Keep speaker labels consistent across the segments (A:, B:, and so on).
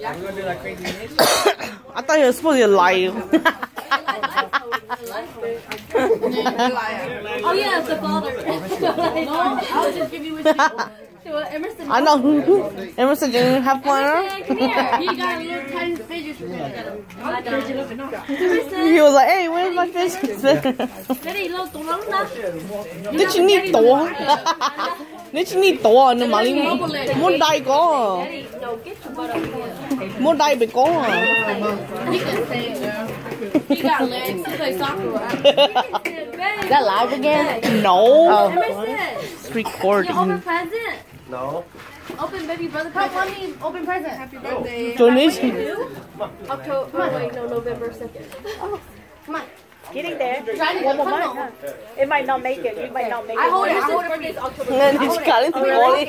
A: I thought you were supposed to live.
B: Oh yeah, it's the father. no, I'll just give you what you want. Emerson.
A: I know. Emerson, do you have planner?
B: Emerson, you got a little tiny fidget spinner.
A: He was like, hey, where's my fidget spinner? Did you need door? Did you need
B: door? No, Molly. More die
A: gone. More die be gone.
B: You can say it, He got legs. He's like soccer. Is
A: that live again? No.
B: Oh.
A: It's recording
B: present.
C: No.
B: Open baby brother present. Help mommy open present. Happy birthday.
A: Donation.
B: October. Wait, no, November second.
D: Oh, come on, Getting there.
B: Try
D: One more month. huh? It might not make it. You might not make it.
B: I hold it. I hold it for this October.
A: Nga ni Scarlett Molly.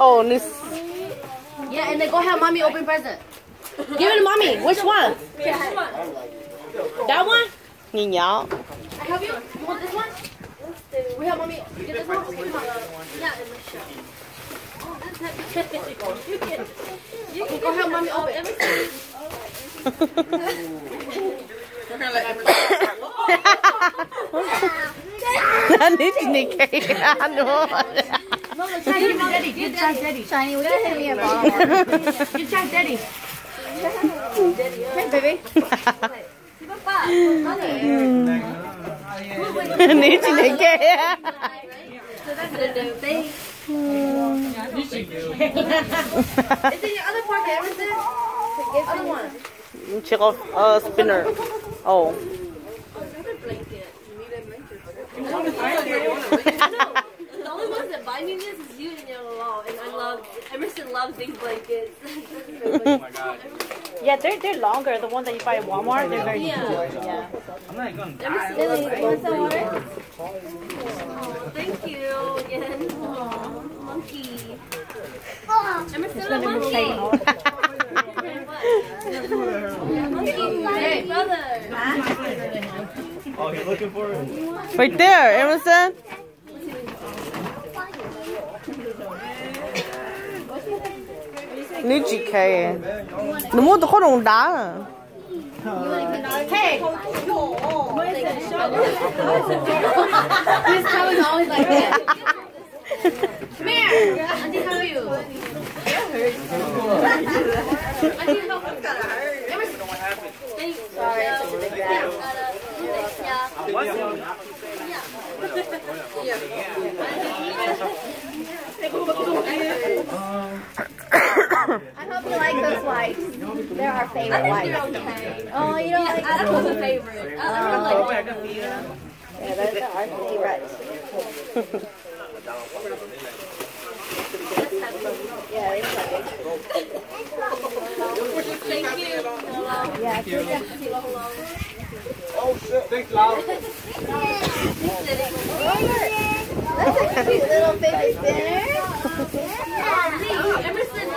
A: Oh, this.
B: Yeah, and then go have mommy open present. Give it to mommy. Which one? That one?
A: Nhìn.
B: I help you. You want this one? We have mommy. Get this one. Yeah, in my shirt. Oh, that's heavy. You can. You can go help mommy open.
A: Ni chinikay ano.
B: Shiny, give daddy. Give Jack daddy. Shiny, will you hand me a bottle? Give Jack daddy. Hey, baby.
A: Ni chinikay.
B: It's in your other pocket, Emerson. Other one.
A: Check out uh, spinner. Oh.
B: The only ones that buy me this is you and Yellow Law, and I love Emerson loves these blankets.
D: Yeah, they're they're longer. The ones that you buy at Walmart, they're very
B: Yeah.
D: cool. Yeah.
B: Emerson, Lily, you want some water? Oh, thank you again. Aw, monkey. Emerson, a monkey. monkey. Hey, brother.
C: Oh, you're looking for it?
A: Right there, Emerson. 你几 K？你莫都好弄大了。
B: Hey, this cow is always like that. Come here, Auntie, how are you? Auntie, how are you? Sorry, it's a big bag.
E: Yeah. Yeah. You like those wipes. They're our favorite wipes.
B: okay.
E: Oh, you don't like
B: That was a favorite. I, I oh, really like them.
E: Yeah, those are our favorites. Yeah, it's heavy.
B: Thank you.
E: Yeah, it's really
C: Oh, shit. Thanks, love.
E: That's a cute little fidget spinner.
B: Emerson,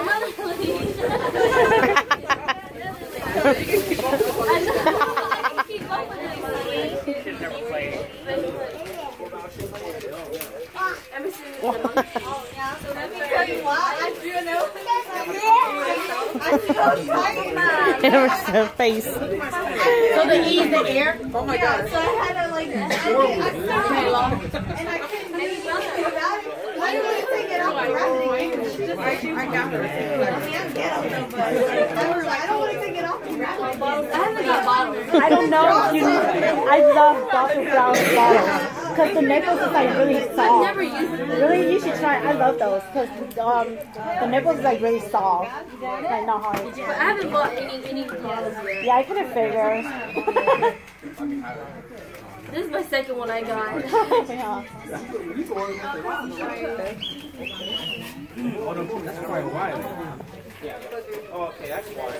A: Emerson face.
B: So the E is the air?
F: Oh so I had to like, I, I, and I couldn't do anything about it. I didn't really take it off the wrapping. I got her. I can't get them, but I was like, I don't want to take off the wrapping.
B: I haven't got bottles.
D: I don't know if you. I love Dr. Brown's bottles because the nipples is like really soft.
B: Never used.
D: Really, you should try. I love those because um, the nipples is like really soft, like not hard.
B: But I haven't bought any any bottles yet.
D: Yeah, I couldn't figure.
B: This is my second one I got.
D: yeah.
C: That's quite a while. Oh, okay, that's why.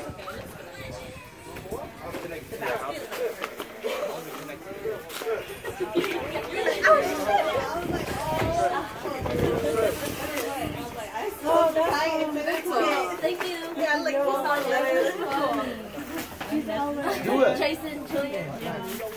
B: Thank you.
F: Yeah, I like both on letters.
C: Do it.
B: Jason, Julian.
F: Leo.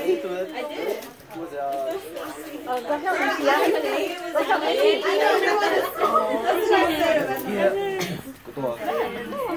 B: I
F: did. Was uh,
D: Oh, Tia. Go help me.
B: I know, that's what I said about
F: 또